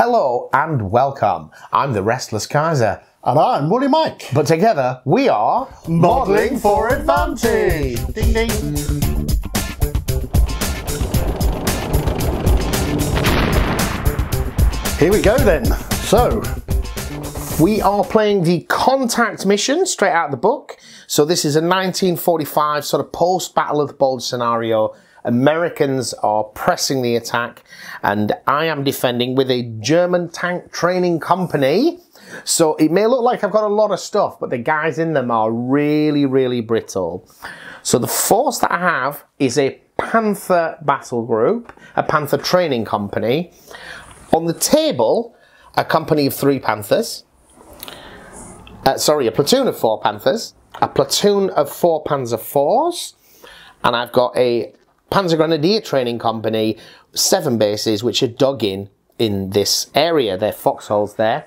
Hello and welcome. I'm the Restless Kaiser. And I'm Woolly Mike. But together we are Modelling for Advantage. Ding ding. Here we go then. So, We are playing the Contact mission straight out of the book. So this is a 1945 sort of post-Battle of the Bulge scenario. Americans are pressing the attack and I am defending with a German tank training company. So it may look like I've got a lot of stuff, but the guys in them are really, really brittle. So the force that I have is a Panther battle group, a Panther training company. On the table, a company of three Panthers. Uh, sorry, a platoon of four Panthers, a platoon of four Panzer IVs, and I've got a Panzer Grenadier training company, seven bases which are dug in in this area. They're foxholes there.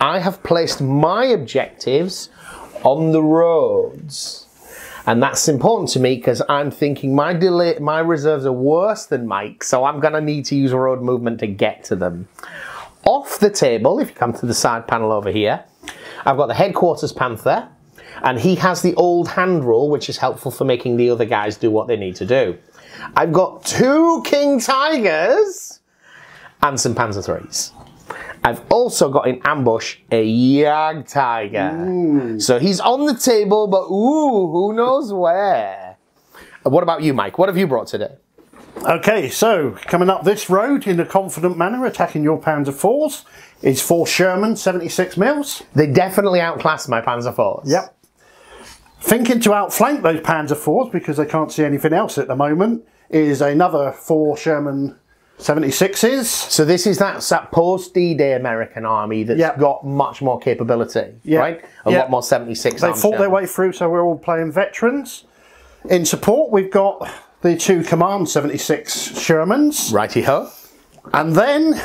I have placed my objectives on the roads. And that's important to me because I'm thinking my delay, my reserves are worse than Mike, so I'm going to need to use road movement to get to them. Off the table, if you come to the side panel over here, I've got the headquarters panther, and he has the old hand rule, which is helpful for making the other guys do what they need to do. I've got two king tigers and some panzer threes. I've also got in ambush a Jagdtiger. So he's on the table, but ooh, who knows where? Uh, what about you, Mike? What have you brought today? okay, so coming up this road in a confident manner, attacking your Panzer fours, is four Sherman 76 mils. They definitely outclass my Panzer IVs. Yep. Thinking to outflank those Panzer fours because they can't see anything else at the moment is another four Sherman 76s. So this is that, that post D-Day American army that's Yep. got much more capability, Yep. right? A Yep. lot more 76 They fought their way through, so we're all playing veterans. In support, we've got the two Command 76 Shermans. Righty-ho. And then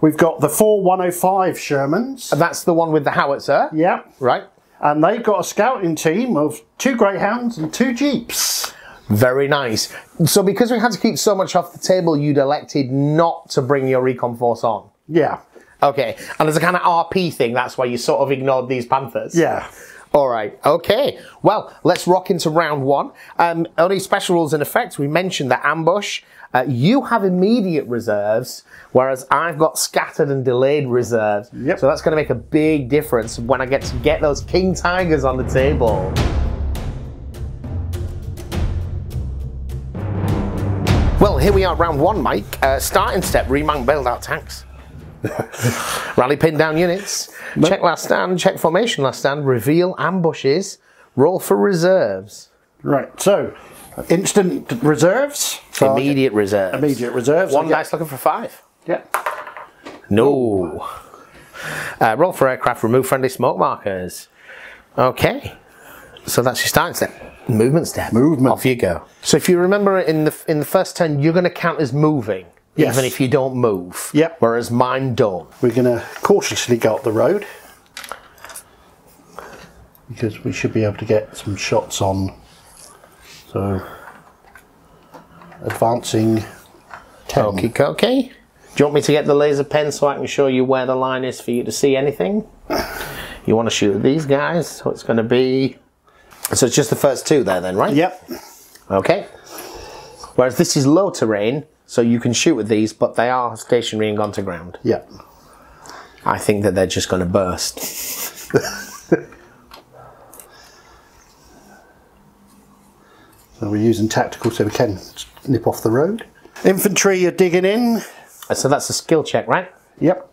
we've got the four 105 Shermans. And that's the one with the howitzer, Yeah. right? And they've got a scouting team of two Greyhounds and two Jeeps. Very nice. So because we had to keep so much off the table, you'd elected not to bring your recon force on. Yeah. Okay, and as a kind of RP thing, that's why you sort of ignored these Panthers. Yeah. All right. Okay. Well, let's rock into round one. Um, only special rules in effect. We mentioned the ambush. Uh, you have immediate reserves, whereas I've got scattered and delayed reserves. Yep. So that's going to make a big difference when I get to get those king tigers on the table. Well, here we are, round one, Mike. Uh, starting step: remount, build out tanks. Rally pin down units. Check last stand. Check formation last stand. Reveal ambushes. Roll for reserves. Right. So, instant reserves. So Immediate reserves. Immediate reserves. One dice looking for five. Yeah. No. Uh, roll for aircraft. Remove friendly smoke markers. Okay. So that's your starting step. Movement step. Movement. Off you go. So if you remember in the in the first turn, you're going to count as moving, Yes. even if you don't move. Yep. Whereas mine don't. We're going to cautiously go up the road because we should be able to get some shots on. So, advancing 10. Okay, okay. Do you want me to get the laser pen so I can show you where the line is for you to see anything? You want to shoot at these guys, so it's going to be. So it's just the first two there, then, right? Yep. Okay. Whereas this is low terrain, so you can shoot with these, but they are stationary and gone to ground. Yep. I think that they're just going to burst. So we're using tactical so we can nip off the road. Infantry are digging in. Uh, so that's a skill check, right? Yep.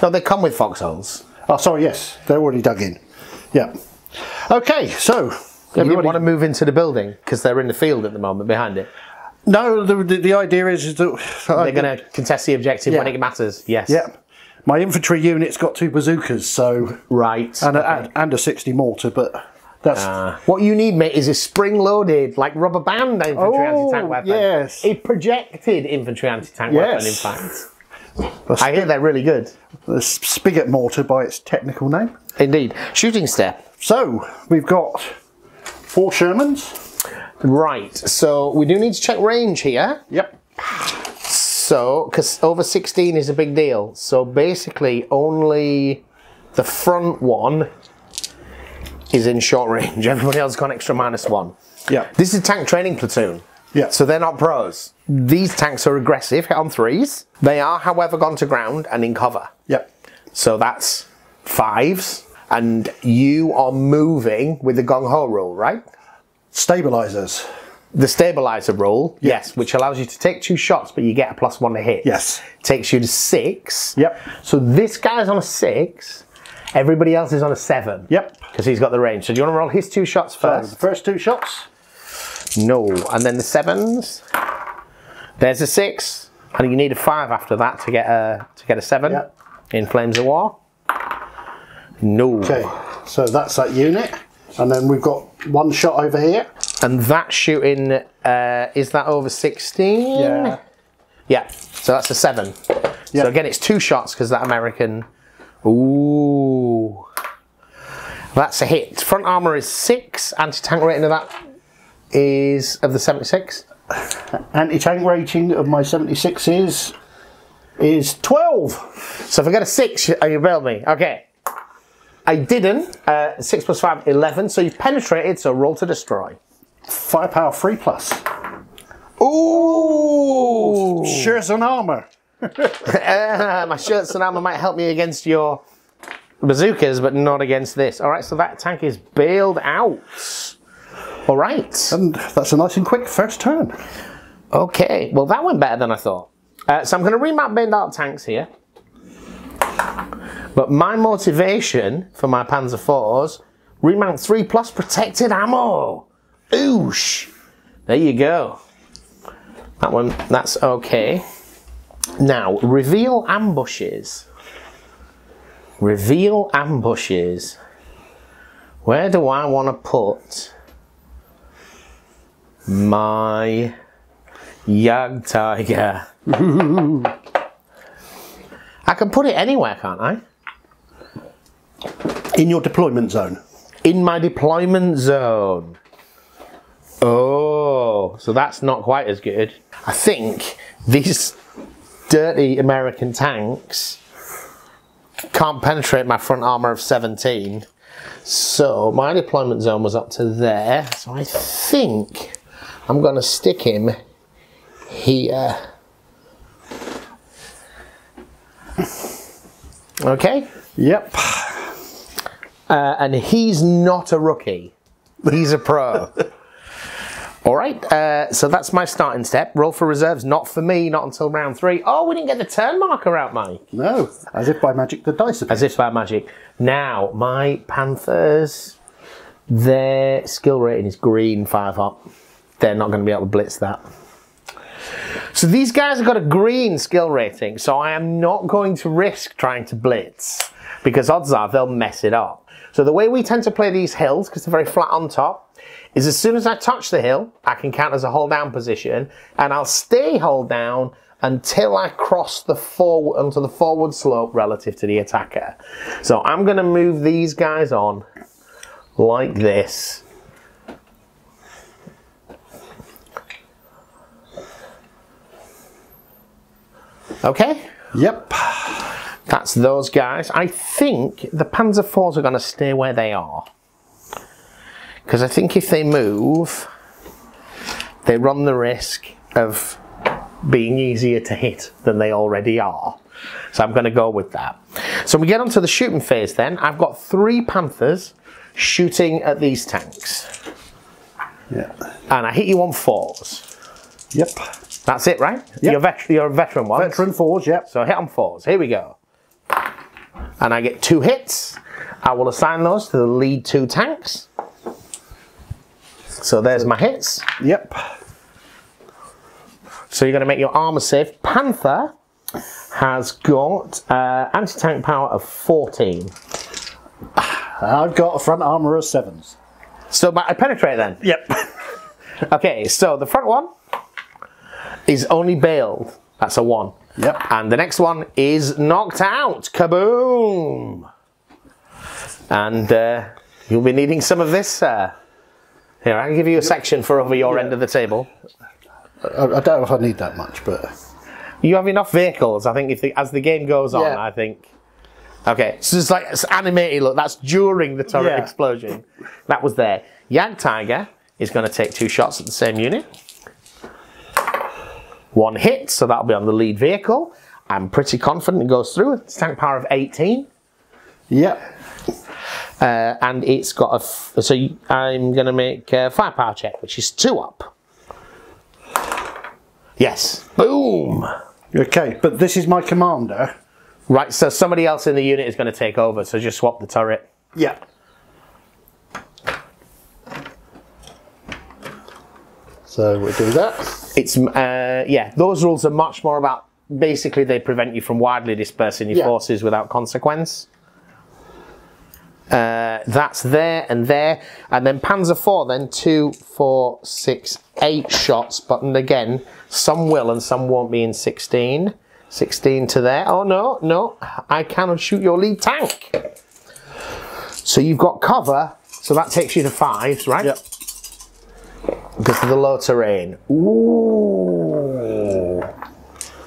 No, they come with foxholes. Oh, sorry, yes, they're already dug in. Yep. Okay, so You didn't want to move into the building because they're in the field at the moment behind it. no, the, the, the idea is, is that They're going to contest the objective when it matters. Yes. Yep. My infantry unit's got two bazookas, so Right. and a, and a 60 mortar, but that's Uh, what you need, mate, is a spring-loaded, like rubber band infantry Oh, anti-tank weapon. yes. A projected infantry anti-tank weapon, in Yes. fact. I hear they're really good. the spigot mortar by its technical name. Indeed. Shooting step. So we've got four Shermans. Right. So we do need to check range here. Yep. So, because over 16 is a big deal. So basically, only the front one is in short range. Everybody else got an extra minus one. Yeah. This is tank training platoon. Yeah. So they're not pros. These tanks are aggressive, hit on threes. They are, however, gone to ground and in cover. Yep. So that's fives. And you are moving with the gung ho rule, right? Stabilizers. The stabilizer rule, yes, which allows you to take two shots, but you get a plus one to hit. Yes. Takes you to six. Yep. So this guy's on a six. Everybody else is on a seven. Yep. Because he's got the range. So do you want to roll his two shots So first? the first two shots. No. And then the sevens. There's a six, and you need a five after that to get a to get a seven Yeah. in Flames of War. No. Okay. So that's that unit. And then we've got one shot over here. And that shooting uh, is that over sixteen? Yeah. Yeah. So that's a seven. Yeah. So again, it's two shots because that American. Ooh. That's a hit. Front armor is six. Anti-tank rating of that is of the seventy-six. Anti-tank rating of my 76 is is 12. So if I get a six, you- you bailed me. Okay. I didn't. Uh, six plus five, 11. So you've penetrated, so roll to destroy. Firepower 3 plus. Ooh! Shirts and armor. My shirts and armor might help me against your bazookas, but not against this. All right, so that tank is bailed out. All right. And that's a nice and quick first turn. Okay. Well, that went better than I thought. Uh, so I'm going to remap bailed out tanks here. But my motivation for my Panzer IVs, remount 3 plus protected ammo. Oosh. There you go. That one, that's okay. Now, reveal ambushes. Reveal ambushes. Where do I want to put my Jagdtiger? I can put it anywhere, can't I? In your deployment zone. In my deployment zone. Oh, so that's not quite as good. I think these dirty American tanks can't penetrate my front armor of 17. So my deployment zone was up to there. So I think I'm going to stick him here. Okay? Yep. Uh, and he's not a rookie. He's a pro. All right, uh, so that's my starting step. Roll for reserves, not for me, not until round three. Oh, we didn't get the turn marker out, Mike. No. As if by magic the dice. As if by magic. Now, my Panthers, their skill rating is green, five up. They're not going to be able to blitz that. So these guys have got a green skill rating, so I am not going to risk trying to blitz because odds are they'll mess it up. So the way we tend to play these hills, because they're very flat on top, is as soon as I touch the hill, I can count as a hold down position, and I'll stay hold down until I cross the forward onto the forward slope relative to the attacker. So I'm going to move these guys on like this. Okay? Yep. That's those guys. I think the Panzer IVs are going to stay where they are. Because I think if they move, they run the risk of being easier to hit than they already are. So I'm going to go with that. So we get onto the shooting phase then. I've got three Panthers shooting at these tanks. Yeah. And I hit you on fours. Yep. That's it, right? Yep. You're, vet- you're a veteran one. Veteran fours, yep. So I hit on fours. Here we go. And I get two hits. I will assign those to the lead two tanks. So there's my hits. Yep. So you're going to make your armor save. Panther has got uh, anti-tank power of 14. I've got a front armor of sevens. So but I penetrate then. Yep. Okay, so the front one is only bailed. That's a one. Yep. And the next one is knocked out. Kaboom! And uh, you'll be needing some of this. Uh, here, I can give you a section for over your end of the table. I, I don't know if I need that much, but You have enough vehicles. I think if the, as the game goes on, Yeah. I think. Okay, so it's like it's animated. Look, that's during the turret Yeah. explosion. That was there. Jagdtiger is going to take two shots at the same unit. One hit, so that'll be on the lead vehicle. I'm pretty confident it goes through. It's tank power of 18. Yep. Uh, and it's got a. F- so you- I'm going to make a firepower check, which is two up. Yes. Boom. Okay, but this is my commander. Right, so somebody else in the unit is going to take over, so just swap the turret. Yeah. So we'll do that. It's, uh, yeah, those rules are much more about basically they prevent you from widely dispersing your Yeah. forces without consequence. Uh, that's there and there. And then Panzer 4, then two, four, six, eight shots. But and again, some will and some won't be in 16. 16 to there. Oh, no, no. I cannot shoot your lead tank. So you've got cover. So that takes you to fives, right? Yep. Because of the low terrain. Ooh.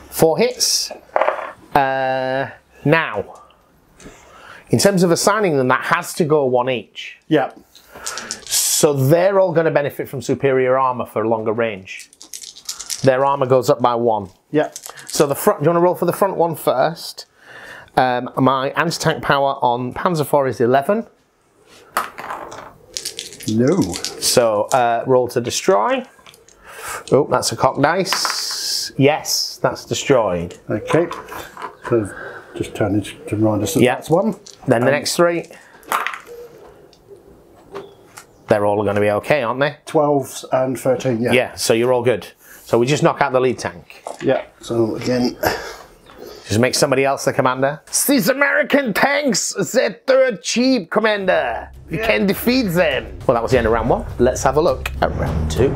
Four hits. Uh, now, in terms of assigning them, that has to go one each. Yeah. So they're all going to benefit from superior armor for longer range. Their armor goes up by one. Yeah. So the front, do you want to roll for the front one first? Um, my anti-tank power on Panzer IV is 11. No. So uh, roll to destroy. Oh, that's a cock dice. Yes, that's destroyed. Okay. So just turn it to remind us that Yeah. that's one. Then the next three. They're all going to be okay, aren't they? 12 and 13, yeah. Yeah, so you're all good. So we just knock out the lead tank. Yeah. So again, Just make somebody else the commander. These American tanks, they're third cheap, commander. You can defeat them. Well, that was the end of round one. Let's have a look at round two.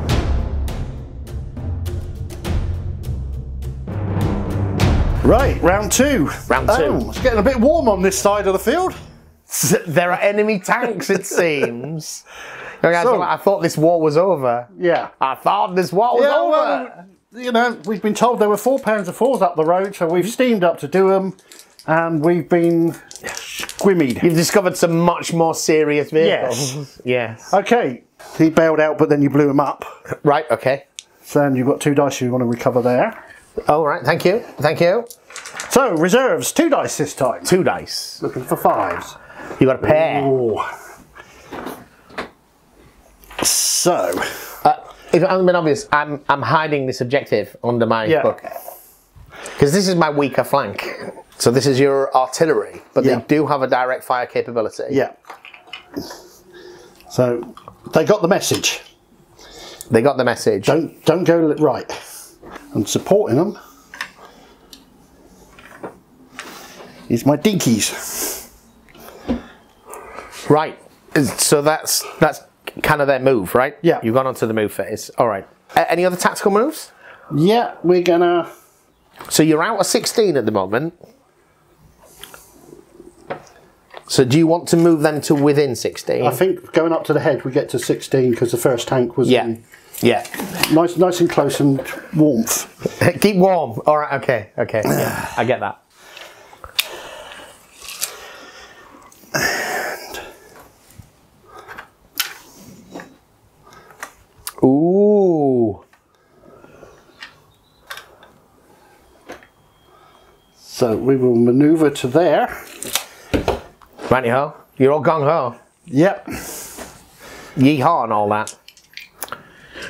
right, round two. Round two. Oh, it's getting a bit warm on this side of the field. There are enemy tanks, it seems. I, So- thought, I thought this war was over. Yeah. I thought this war was Yeah, over. well, you know, we've been told there were four pounds of fours up the road, so we've mm-hmm. steamed up to do them, and we've been squimmied. You've discovered some much more serious vehicles. Yes. yes. Okay, he bailed out, but then you blew him up. Right, okay. So then you've got two dice you want to recover there. All right, thank you. Thank you. So reserves, two dice this time. Two dice. Looking for fives. You got a pair. Oh. So, If I'm being obvious, I'm, I'm hiding this objective under my Yeah. book. Because this is my weaker flank. So this is your artillery, but Yeah. they do have a direct fire capability. yeah. So they got the message. They got the message. Don't don't go right. I'm supporting them. Is my dinkies. Right. So that's that's kind of their move, right? Yeah. You've gone onto the move phase. All right. Any other tactical moves? Yeah, we're gonna. So you're out of 16 at the moment. So do you want to move them to within 16? I think going up to the head, we get to 16 because the first tank was yeah. in Yeah. nice, nice and close and warmth. Keep warm. All right. Okay. Okay. Yeah, I get that. Ooh. So we will manoeuvre to there. Righty ho. You're all gung ho. Yep. Yeehaw and all that.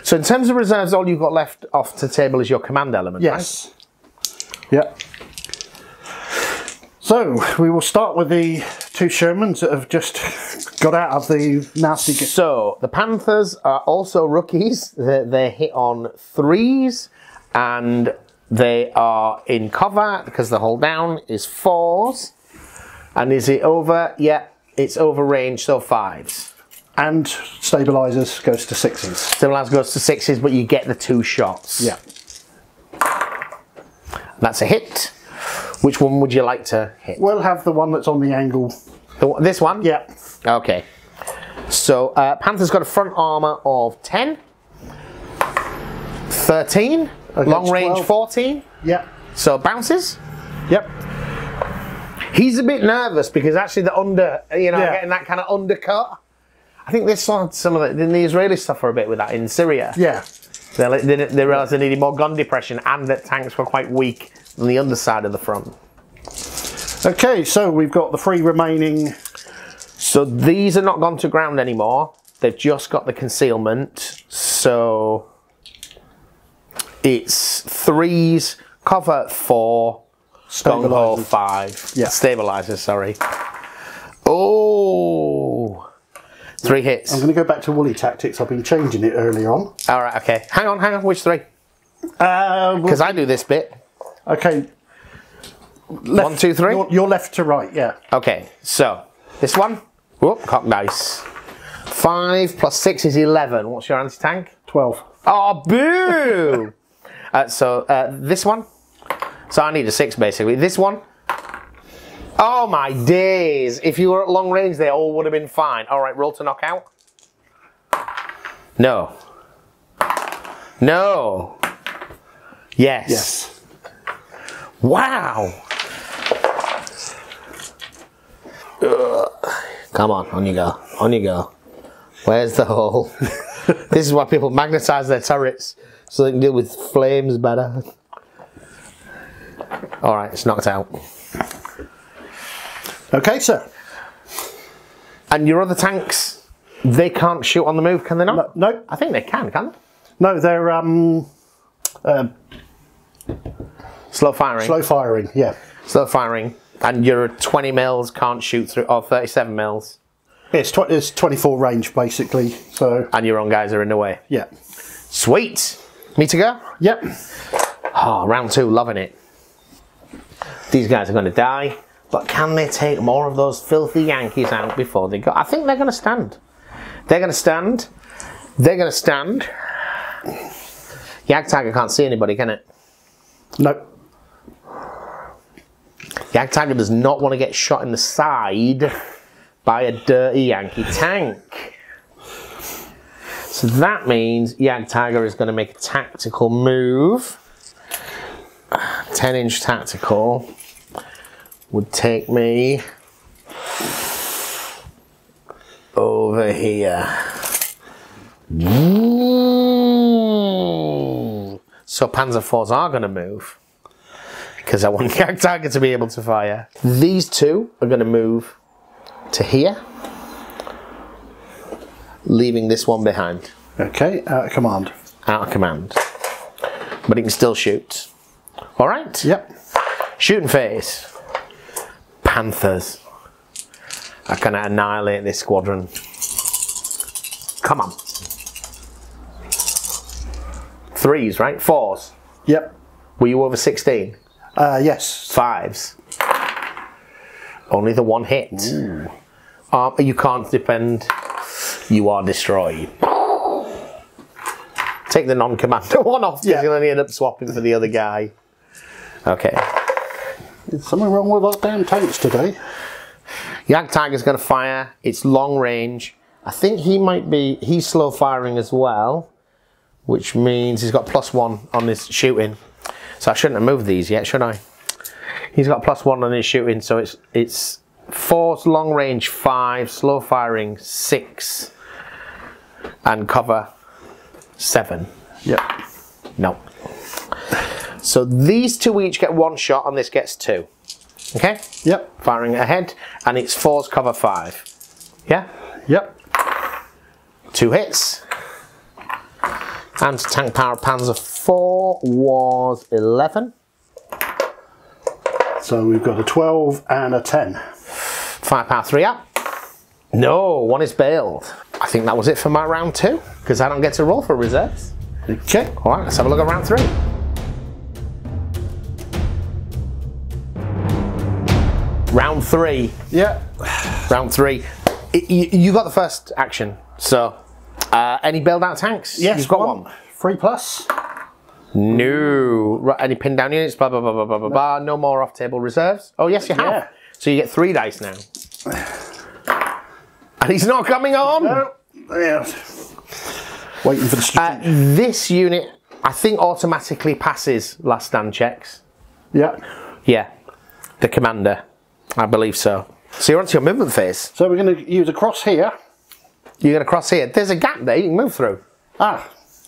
So in terms of reserves, all you've got left off the table is your command element, right? Yes. Yep. So we will start with the two Shermans that have just got out of the nasty. G- So the Panthers are also rookies. They, they hit on threes and they are in cover because the hold down is fours. And is it over? Yeah, it's over range, so fives. and stabilizers goes to sixes. Similar goes to sixes, but you get the two shots. Yeah. That's a hit. Which one would you like to hit? We'll have the one that's on the angle. The This one? Yeah. Okay. So uh, Panther's got a front armor of 10, 13, long range 12. 14, Yeah. So bounces. Yep. He's a bit nervous because actually the under, you know, Yeah. getting that kind of undercut. I think this one, some of the, the Israelis suffer a bit with that in Syria. Yeah. They, they, they realised they needed more gun depression and that tanks were quite weak on the underside of the front. Okay, so we've got the three remaining. So these are not gone to ground anymore. They've just got the concealment. So it's threes, cover four, ho five. Yeah. Stabilizers, sorry. Oh, three hits. I'm going to go back to woolly tactics. I've been changing it earlier on. All right, okay. Hang on, hang on. Which three? Uh, well, Because I do this bit. okay. One, two, three. You're, you're left to right, yeah. Okay, so this one. Whoop, cock dice. Five plus six is eleven. What's your anti-tank? 12. Oh, boo! uh, so uh, this one. So I need a six basically. This one. Oh my days! If you were at long range, they all would have been fine. All right, roll to knock out. No. No. Yes. Yes. Wow. Ugh. Come on, on you go. On you go. Where's the hole? this is why people magnetize their turrets so they can deal with flames better. All right, it's knocked out. Okay, sir. And your other tanks, they can't shoot on the move, can they not? No, no, I think they can, can they? no they're um, uh, Slow firing. slow firing, yeah. Slow firing. And your 20 mils can't shoot through, or 37 mils. It's, tw- it's 24 range, basically. So, And your own guys are in the way. yeah. Sweet. Me to go? Yep. Oh, round two, loving it. These guys are going to die, but can they take more of those filthy Yankees out before they go? I think they're going to stand. They're going to stand. They're going to stand. Jagdtiger can't see anybody, can it? No. Jagdtiger does not want to get shot in the side by a dirty Yankee tank. So that means Jagdtiger is going to make a tactical move. 10 inch tactical would take me over here. So Panzer IVs are going to move because I want Jagdtiger to be able to fire. These two are going to move to here, leaving this one behind, Okay, out of command. out of command. But he can still shoot. All right. Yep. Shooting phase. Panthers are going to annihilate this squadron. Come on. Threes, right? Fours. Yep. Were you over 16? Uh, yes. Fives. Only the one hit. Um, you can't defend. You are destroyed. Take the non-commander one off because Yeah. you'll only end up swapping for the other guy. Okay. Is something wrong with our damn tanks today? Jagdtiger's going to fire. It's long range. I think he might be. He's slow firing as well, which means he's got plus one on his shooting. So I shouldn't have moved these yet, should I? He's got plus one on his shooting, so it's it's four long range, five slow firing, six, and cover seven. Yep. No. So these two each get one shot, and this gets two. Okay Yep. firing ahead, and it's fours cover five. Yeah, Yep. two hits. And tank power Panzer 4 was 11. So we've got a 12 and a 10. Firepower 3 up. No, one is bailed. I think that was it for my round two, because I don't get to roll for reserves. Okay. All right, let's have a look at round three. Round three. Yeah. Round three. I- you, you got the first action, so uh, any bailed out tanks? Yes, You've got one. Three plus. No. Right, any pin down units? Blah blah blah blah blah blah blah. No more off table reserves. Oh yes, you have. Yeah. So you get three dice now. And he's not coming on. Oh, yeah. Waiting for the Uh, this unit, I think, automatically passes last stand checks. Yeah. Yeah, the commander. I believe so. So you're onto your movement phase. So we're going to use a cross here. You're going to cross here. There's a gap there you can move through. Ah,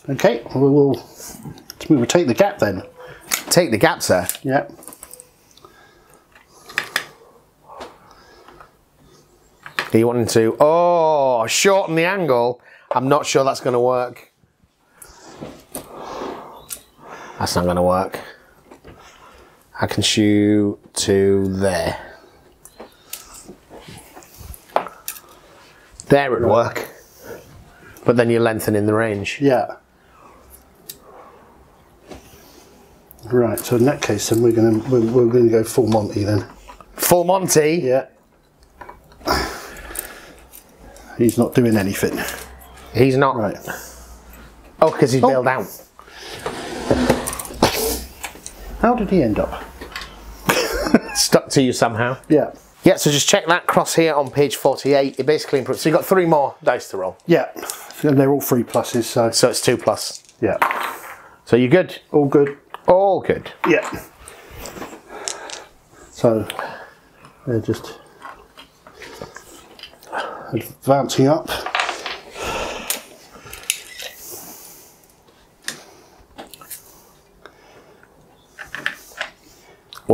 okay. We will. We will take the gap then. Take the gap, sir. Yeah. Are you wanting to? Oh, shorten the angle. I'm not sure that's going to work. That's not going to work. I can shoot to there. There it'd work. But then you're lengthening the range. Yeah. Right. So in that case, then we're going to we're, we're going to go full Monty then. Full Monty. Yeah. He's not doing anything. He's not. Right. Oh, because he's oh. bailed out. How did he end up? Stuck to you somehow. Yeah. Yeah, so just check that cross here on page 48. It basically improves. So you've got three more dice to roll. Yeah. And they're all three pluses, so So it's two plus. yeah. So you're good. All good. All good. Yeah. So they're just advancing up.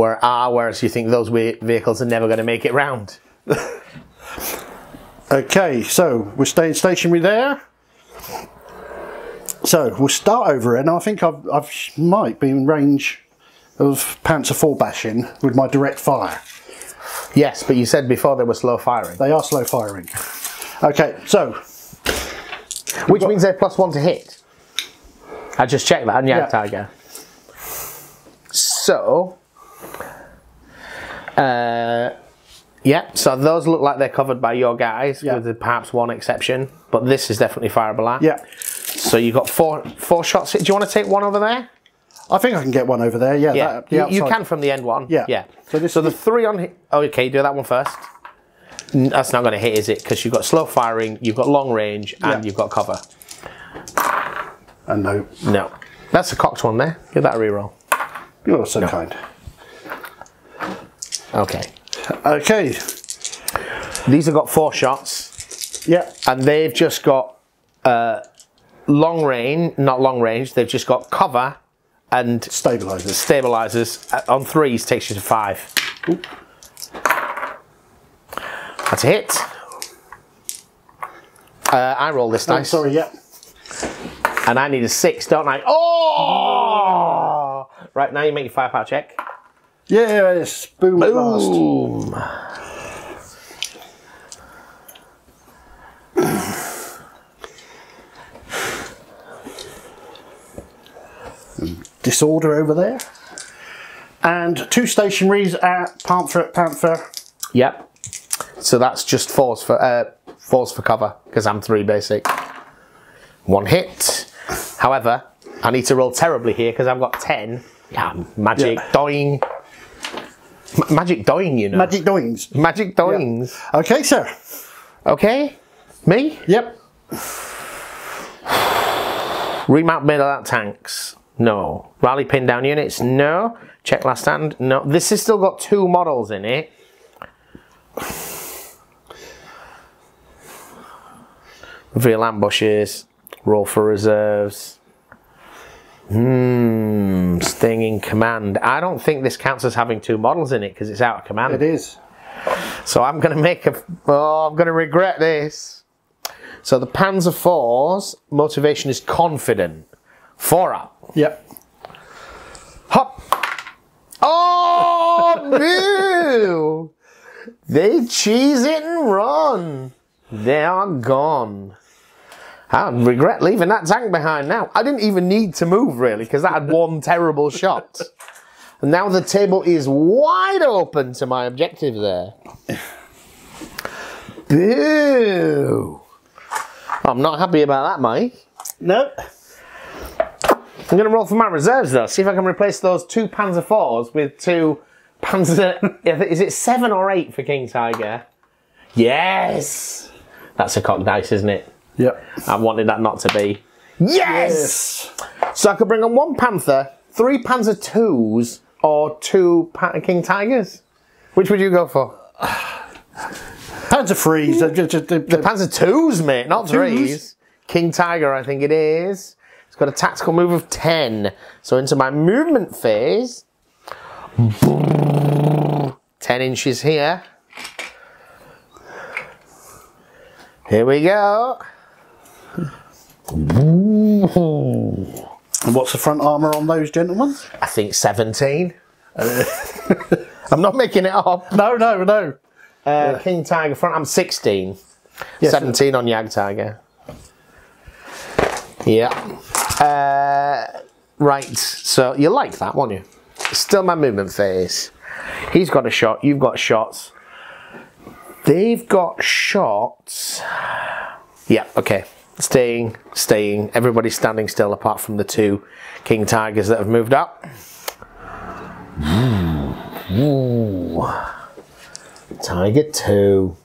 Where whereas you think those vehicles are never going to make it round. Okay, so we're staying stationary there. So we'll start over it, and I think I've, I've might be in range of Panzer IV bashing with my direct fire. Yes, but you said before they were slow firing, They are slow firing. Okay, so which means they're plus one to hit. I just checked that on Yag Yeah. Tiger. So, uh, yeah, so those look like they're covered by your guys, Yeah. with perhaps one exception. But this is definitely fireable at. yeah, So you've got four four shots. Do you want to take one over there? I think I can get one over there. Yeah, Yeah, that- the you, you can from the end one. Yeah. yeah. So this- so the three on. Oh, okay, do that one first. That's not going to hit, is it? Because you've got slow firing, you've got long range, and Yeah. you've got cover. And no, No, that's a cocked one there. Give that a reroll. you're so kind. Okay, Okay, these have got four shots, yeah, and they've just got uh, long range, not long range. They've just got cover and stabilizers. stabilizers Uh, on threes takes you to five. That's a hit. Uh, I roll this I'm dice. sorry, yeah. And I need a six, don't I? Oh! Right, now you make your firepower check. Yes, boom. Boom. Disorder over there. And two stationaries at Panther. Panther. Yep. So that's just fours for uh, fours for cover because I'm three basic. One hit. However, I need to roll terribly here because I've got ten. Yeah, magic Yeah. dying. M- magic dying, you know. Magic doings. magic doings. Okay, sir. Okay, me. Yep. Remount middle out tanks. No. Rally pin down units. No. Check last hand. No. This has still got two models in it. Reveal ambushes. Roll for reserves. Hmm. Staying in command. I don't think this counts as having two models in it because it's out of command. It is. So I'm going to make a. Oh, I'm going to regret this. So the Panzer IV's motivation is confident. Four up. Yep. Hop. Oh, boo! they cheese it and run. They are gone. I regret leaving that tank behind now. I didn't even need to move really because that had one terrible shot. And now the table is wide open to my objective there. Boo! I'm not happy about that, Mike. Nope. I'm going to roll for my reserves though. See if I can replace those two Panzer fours with two Panzer. is it seven or eight for King Tiger? Yes. That's a cock dice, isn't it? Yep. I wanted that not to be. Yes. Yes. So I could bring on one Panther, three Panzer twos, or two pa- King Tigers? Which would you go for? Panzer threes. they're just- they're- The Panzer twos, mate, not Twos? threes. King Tiger, I think it is. It's got a tactical move of 10. So into my movement phase. 10 inches here. Here we go. And what's the front armour on those gentlemen? I think 17. I'm not making it up. No, no, no. Uh, King Tiger front, I'm 16. 17 on Jagdtiger. Yeah. Uh, right, so you like that, won't you? Still my movement phase. He's got a shot, you've got shots. They've got shots. Yeah, okay. Staying, staying. Everybody's standing still apart from the two King Tigers that have moved up. Hmm. Ooh. Tiger 2.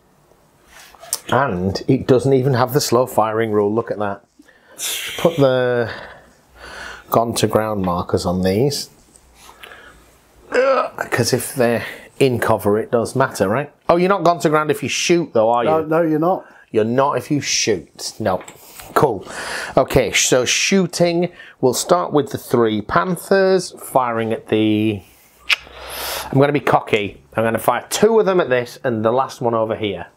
And it doesn't even have the slow firing rule. Look at that. Put the gone to ground markers on these. Because if they're in cover, it does matter, right? Oh, you're not gone to ground if you shoot, though, are you? No, no, you're not. You're not if you shoot. No. Cool. Okay, so shooting, we'll start with the three Panthers, firing at the. I'm going to be cocky. I'm going to fire two of them at this and the last one over here.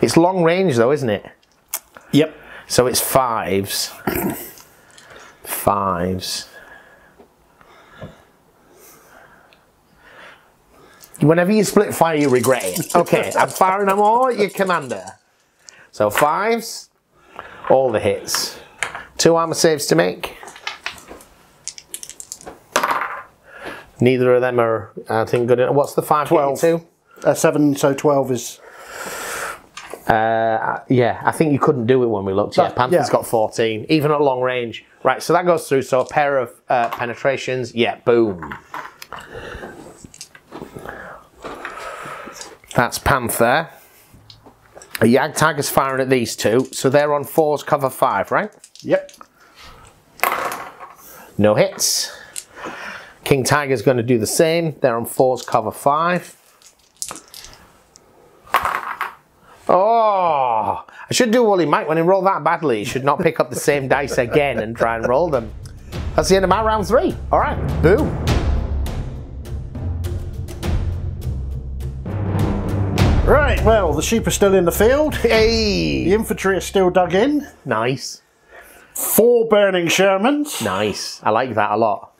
It's long range, though, isn't it? Yep. So it's fives. Fives. Whenever you split fire, you regret it. Okay, I'm firing them all at your commander. So fives, all the hits. Two armor saves to make. Neither of them are, I think, good. enough. What's the five? Twelve. Two? Uh, seven, so 12 is. Uh, yeah, I think you couldn't do it when we looked. Yeah, That- Panther's yeah. got 14, even at long range. Right, so that goes through. So a pair of uh, penetrations. Yeah, boom. That's Panther. A Jagdtiger's firing at these two, so they're on fours, cover five, right? Yep. No hits. King Tiger's going to do the same. They're on fours, cover five. Oh, I should do Woolly Mike when he rolled that badly. He should not pick up the same dice again and try and roll them. That's the end of my round three. All right, boom. Right, well, the sheep are still in the field. The infantry are still dug in. nice, Four burning Shermans. nice. I like that a lot.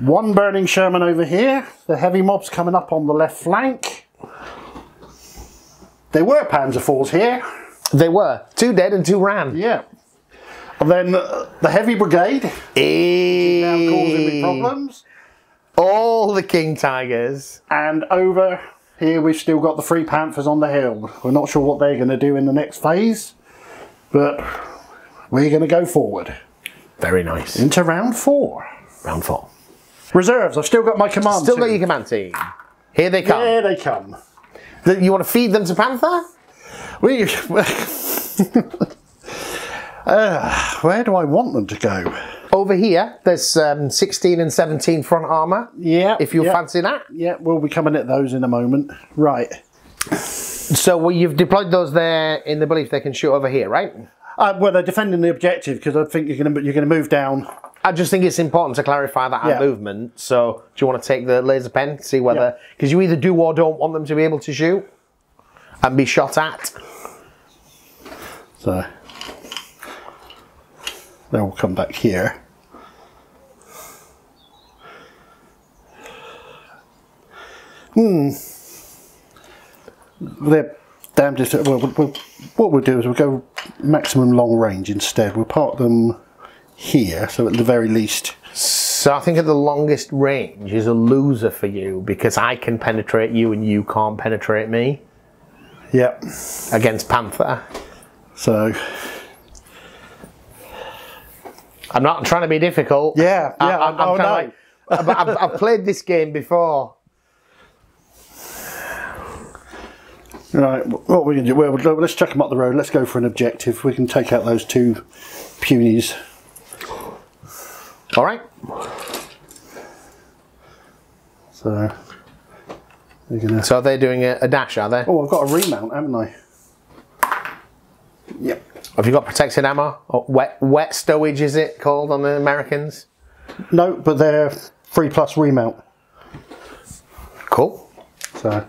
One burning Sherman over here. The heavy mobs coming up on the left flank. There were Panzer IVs here. They were two dead and two ran. Yeah. And then uh, the heavy brigade now causing me problems. all the King Tigers. And over here we've still got the Free Panthers on the hill. We're not sure what they're going to do in the next phase, but we're going to go forward Very nice. into round four. Round four. Reserves, I've still got my command Still got team. your command team. Here they come. Here they come. You want to feed them to Panther? We, uh, where do I want them to go? Over here, there's um, 16 and 17 front armour. Yeah. If you yeah, fancy that. Yeah, we'll be coming at those in a moment. Right. So well, you've deployed those there in the belief they can shoot over here, right? Uh, well, they're defending the objective because I think you're going to you're going to move down. I just think it's important to clarify that Yeah. movement. So do you want to take the laser pen, see whether because you either do or don't want them to be able to shoot and be shot at. So they'll come back here. Hmm. They're damned if well, we'll, we'll, what we'll do is we'll go maximum long range instead. We'll park them here, so at the very least. So I think at the longest range is a loser for you because I can penetrate you and you can't penetrate me Yep. against Panther. So I'm not trying to be difficult. Yeah, I- yeah, I'm, I'm oh, no. like- I've, I've played this game before. Right, what we can do? Well, we'll- let's chuck them up the road. Let's go for an objective. We can take out those two punies. All right. So they're gonna. So they're doing a, a dash, are they? Oh, I've got a remount, haven't I? Yep. Have you got protected ammo? Or wet wet stowage is it called on the Americans? No, but they're three plus remount. Cool. So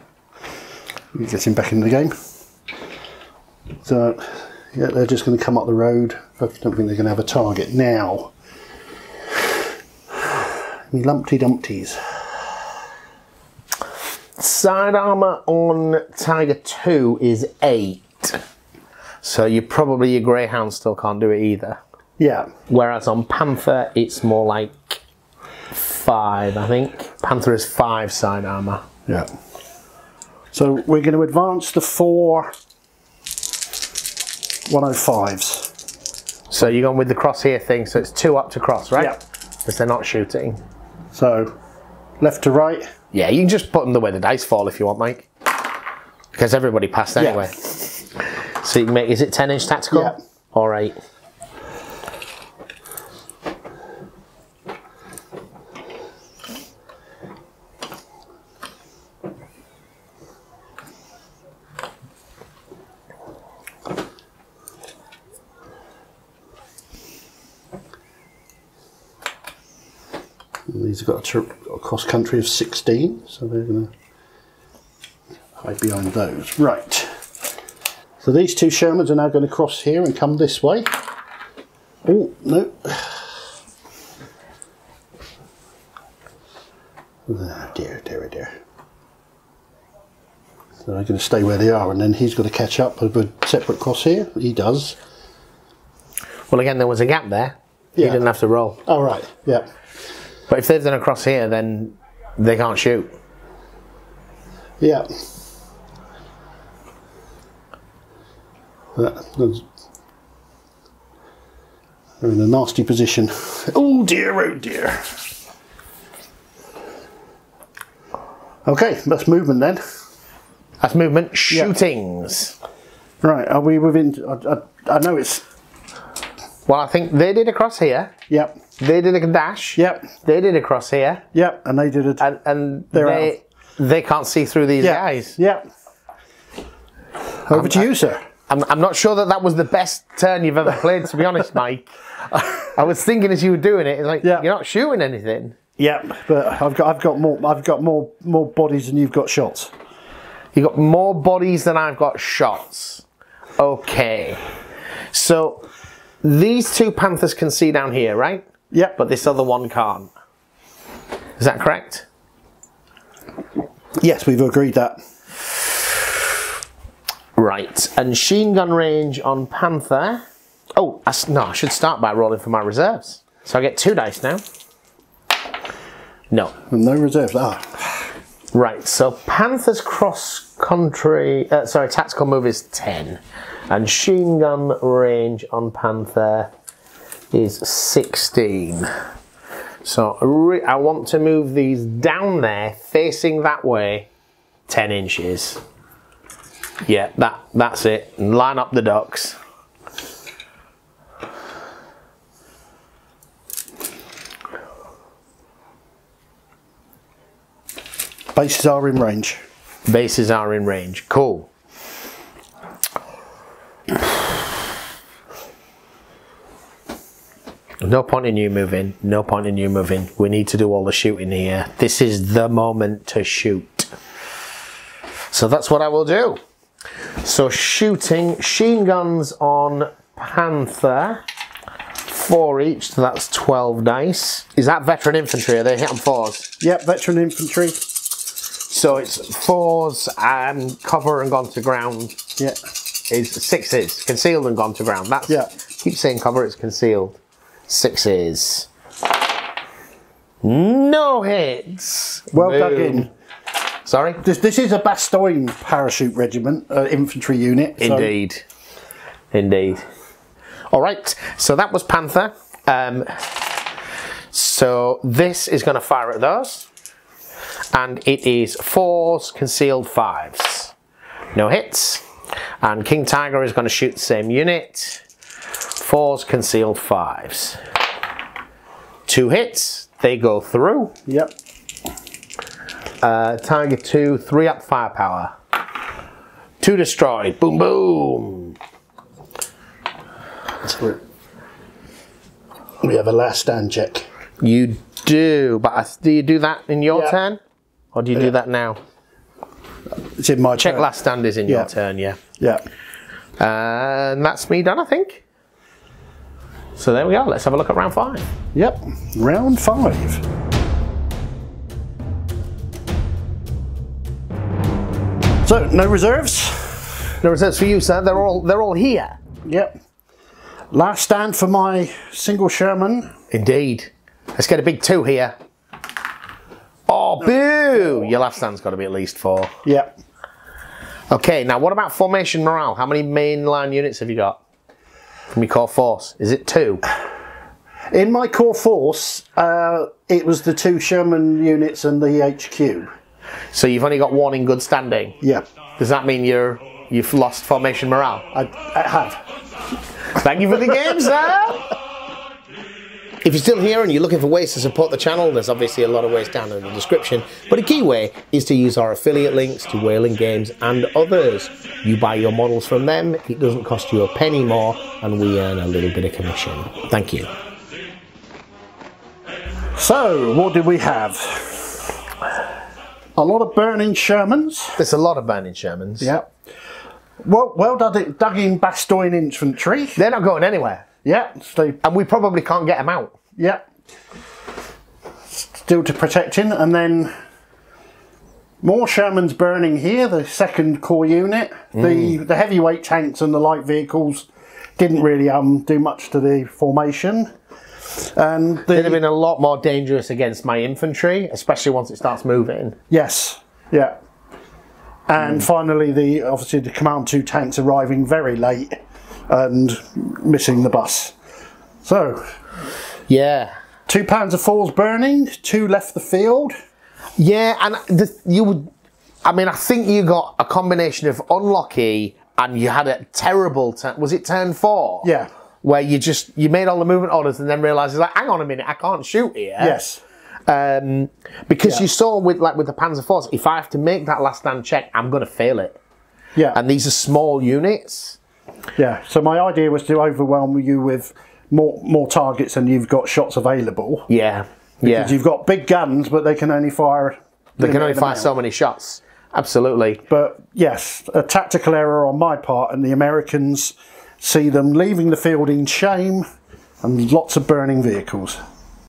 you get him back in the game. So yeah, they're just going to come up the road. I don't think they're going to have a target now. Me lumpty dumpties. Side armor on Tiger 2 is 8. So you probably your Greyhound still can't do it either. Yeah. Whereas on Panther it's more like 5, I think. Panther is 5 side armor. Yeah. So we're going to advance the four 105s. So you're going with the cross here thing, so it's two up to cross, right? Yeah. Because they're not shooting. So left to right. Yeah, you can just put them the way the dice fall if you want, Mike. Because everybody passed anyway. Yeah. So you can make, is it 10 inch tactical? Yeah. All right. they've got a, trip cross country of 16, so they're going to hide behind those. Right. So these two Shermans are now going to cross here and come this way. Oh, no. Oh dear, dear, oh, dear. So they're going to stay where they are and then he's going to catch up with a separate cross here. He does. Well, again, there was a gap there. Yeah. He didn't have to roll. All right. oh, right. yeah. But if they've done a cross here, then they can't shoot. Yeah. That- They're in a nasty position. Oh dear, oh dear. Okay, that's movement then. That's movement. Shootings. Right, are we within? I, I, I know it's. Well, I think they did a cross here. Yep, They did a dash. yep, They did a cross here. yep, and they did it. And, and they, they can't see through these yeah, guys. Yep. Over to you, sir. I'm, I'm not sure that that was the best turn you've ever played, to be honest, Mike. I was thinking as you were doing it, it's like, Yeah. you're not shooting anything. Yep, but I've got, I've got more, I've got more, more bodies than you've got shots. You've got more bodies than I've got shots. Okay. So these two Panthers can see down here, right? Yep, But this other one can't. Is that correct? yes, we've agreed that. Right. And sheen gun range on Panther. Oh, I no, I should start by rolling for my reserves. So I get two dice now. No. No reserves. Ah, Right, so Panther's cross country, uh, sorry, tactical move is 10. And sheen gun range on Panther is 16. So I want to move these down there, facing that way, 10 inches. Yeah, that, that's it. And line up the ducks. bases are in range. Bases are in range. Cool. No point in you moving. No point in you moving. We need to do all the shooting here. This is the moment to shoot. So that's what I will do. So shooting, sheen guns on Panther. Four each, so that's 12 dice. Is that veteran infantry? Are they hit on fours? Yep, veteran infantry. So it's fours and cover and gone to ground Yeah, is sixes. Concealed and gone to ground. That's Yeah. keep saying cover, it's concealed. Sixes. No hits. well dug in. Sorry? This, this is a Bastogne parachute regiment, uh, infantry unit. so- Indeed. Indeed. All right. So that was Panther. Um, so this is going to fire at those. And it is fours, concealed fives. No hits. And King Tiger is going to shoot the same unit. Fours, concealed fives. Two hits. They go through. Yep. Uh, Tiger 2, 3 up firepower. 2 destroyed. Boom, boom. We have a last stand check. You do, but I, do you do that in your Yeah. turn? Or do you do that now? It's in my Check turn. last stand is in Yeah. your turn, yeah. Yeah. And that's me done, I think. So there we go. Let's have a look at round five. Yep. Round five. So no reserves. No reserves for you, sir. They're all they're all here. Yep. Last stand for my single Sherman. Indeed. Let's get a big two here. Oh, boo! Your last stand's got to be at least four. Yep. Okay, now what about formation morale? How many mainline units have you got from your core force? Is it two? In my core force, uh, it was the two Sherman units and the HQ. So you've only got one in good standing. Yeah. Does that mean you're you've lost formation morale? I, I have. Thank you for the game, sir. If you're still here and you're looking for ways to support the channel, there's obviously a lot of ways down in the description. But a key way is to use our affiliate links to Wayland Games and others. You buy your models from them, it doesn't cost you a penny more, and we earn a little bit of commission. Thank you. So, what did we have? A lot of burning Shermans. There's a lot of burning Shermans. Yep. Well, well dug, in Bastogne infantry. They're not going anywhere. Yeah, so, And we probably can't get them out. yeah. Still to protecting, and then more Shermans burning here, the second core unit. The the heavyweight tanks and the light vehicles didn't really um do much to the formation. And the, They'd have been a lot more dangerous against my infantry, especially once it starts moving. Yes, yeah. And finally, the obviously the command two tanks arriving very late and missing the bus. So Yeah. two pounds of fours burning, two left the field. Yeah, and the, you would. I mean, I think you got a combination of unlucky and you had a terrible turn. Was it turn four? Yeah. Where you just you made all the movement orders and then realised, like, hang on a minute, I can't shoot here. Yes. Um, because Yeah. you saw with like with the Panzer Force, if I have to make that last stand check, I'm going to fail it. Yeah. And these are small units. Yeah. So my idea was to overwhelm you with more more targets than you've got shots available. Yeah. Yeah. You've got big guns, but they can only fire. They can only fire so many shots. Absolutely. But yes, a tactical error on my part, and the Americans see them leaving the field in shame and lots of burning vehicles.